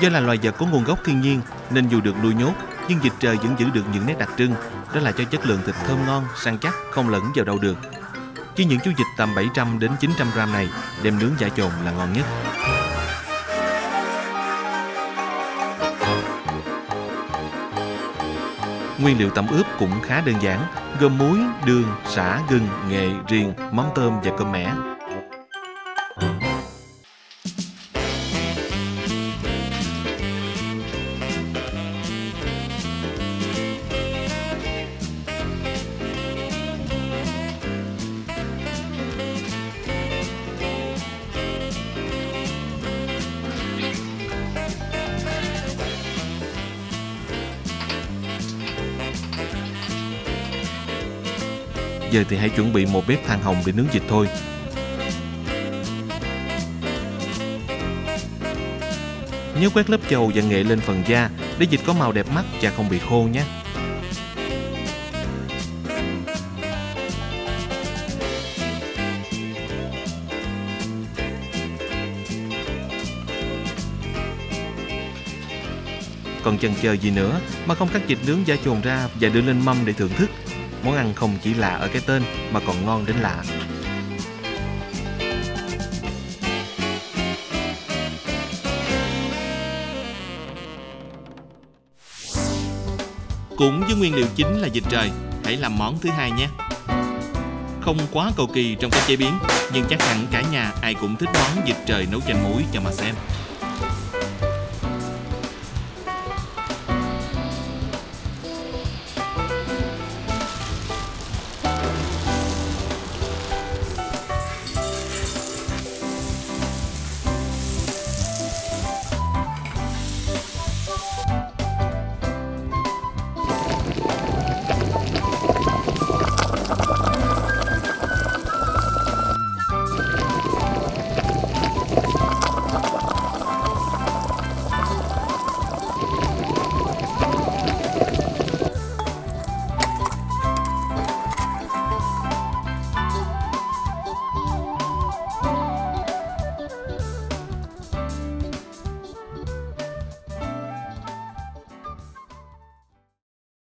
Do là loài vật có nguồn gốc thiên nhiên nên dù được nuôi nhốt nhưng vịt trời vẫn giữ được những nét đặc trưng, đó là cho chất lượng thịt thơm ngon, săn chắc, không lẫn vào đâu được. Chứ những chú vịt tầm 700 đến 900 gram này đem nướng giả chồn là ngon nhất. Nguyên liệu tẩm ướp cũng khá đơn giản, gồm muối, đường, sả, gừng, nghệ, riềng, mắm tôm và cơm mẻ. Giờ thì hãy chuẩn bị một bếp than hồng để nướng vịt thôi. Nhớ quét lớp dầu và nghệ lên phần da để vịt có màu đẹp mắt và không bị khô nhé. Còn chần chờ gì nữa mà không cắt vịt nướng da chồn ra và đưa lên mâm để thưởng thức. Món ăn không chỉ lạ ở cái tên mà còn ngon đến lạ. Cũng với nguyên liệu chính là vịt trời, hãy làm món thứ hai nhé. Không quá cầu kỳ trong cách chế biến, nhưng chắc hẳn cả nhà ai cũng thích món vịt trời nấu chanh muối cho mà xem.